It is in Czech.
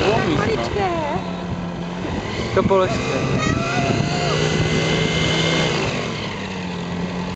No. To bolestné.